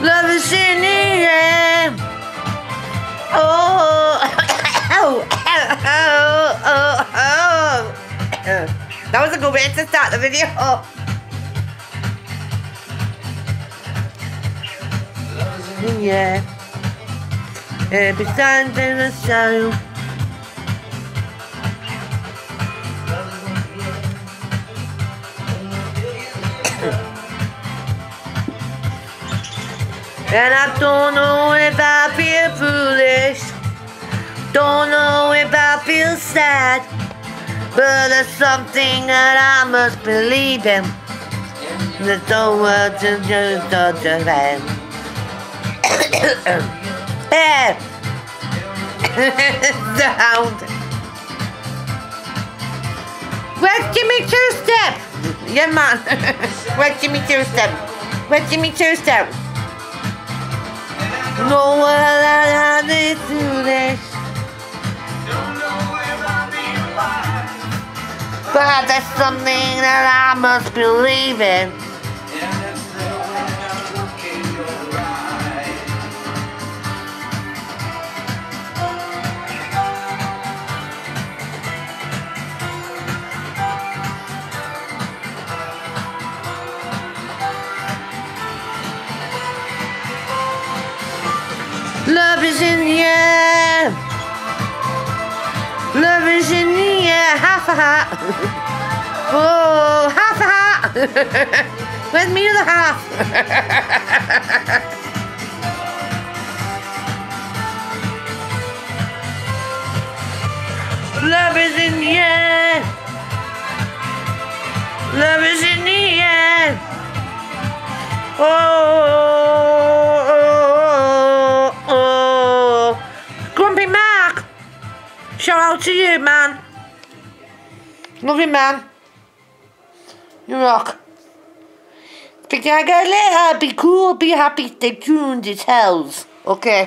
Love is in the air. Oh, oh, oh, oh, oh. That was a good way to start the video. Yeah. Every time Sunday the show. And I don't know if I feel foolish. Don't know if I feel sad. But there's something that I must believe in. There's no words to do such a. Yeah. Sound. Where's Jimmy Two Step? Yeah, man. Where's Jimmy Two Step? Where's Jimmy Two Step? No one had to do this. But that's something that I must believe in. Love is in the air. Love is in the air. Half a hat. Oh, half a hat. Me the half? Love is in the air. Love is Shout out to you, man. Love you, man. You rock. You again later. Be cool, be happy, stay tuned, it's hells. Okay.